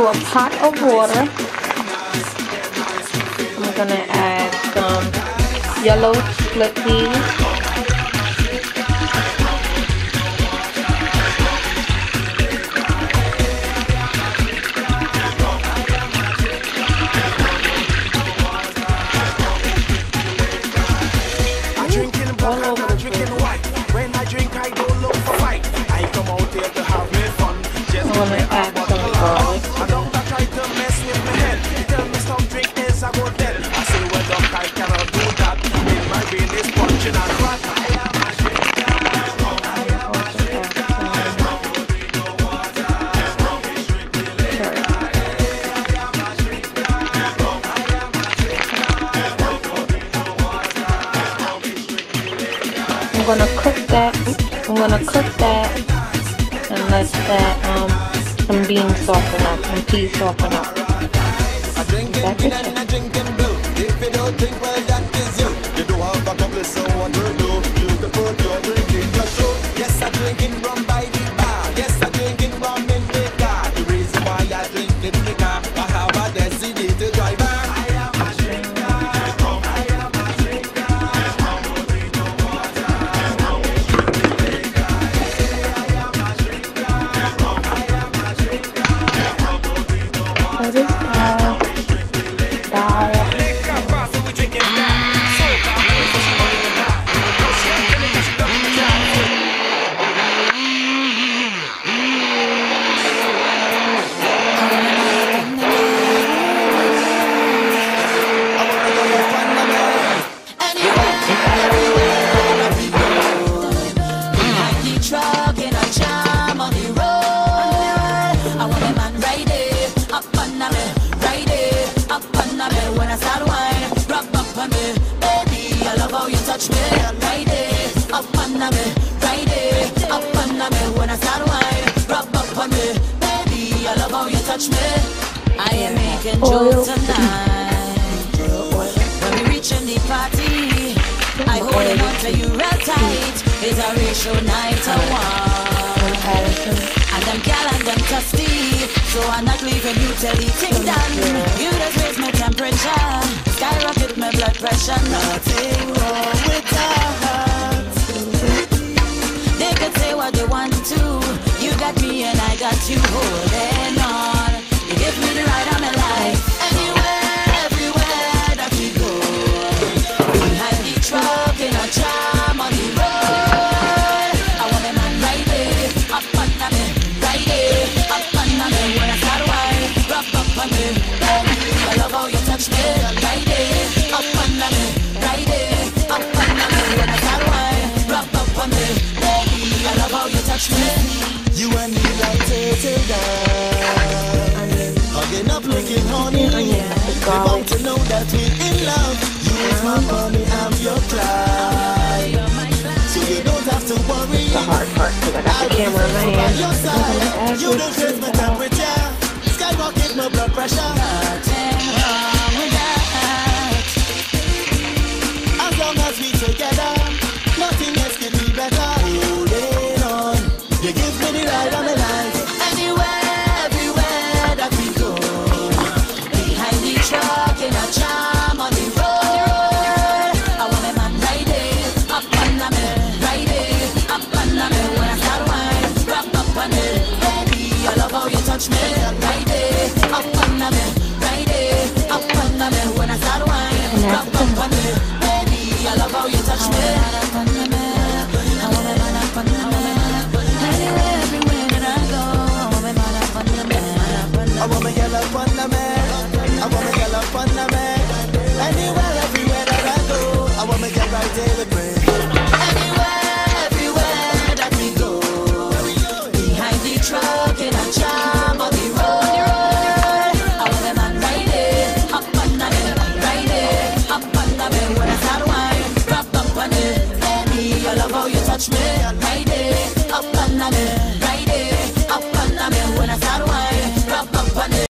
into a pot of water. I'm gonna add some yellow split peas. I'm gonna cook that. I'm gonna cook that and let that um some beans soften up, some peas soften up. That's Yes, What on me, right there, up on me. When I start wine, rub up on me, baby. I love how you touch me. I am making jokes tonight. When we reach the party, I hold it on to you real tight. It's a ratio night I want. And them gal and them thirsty, so I'm not leaving you till the thing done. You just raise my temperature, skyrocket my blood pressure. Nothing I got the camera in my hand. raise to my temperature. Skyrocket my blood pressure. The night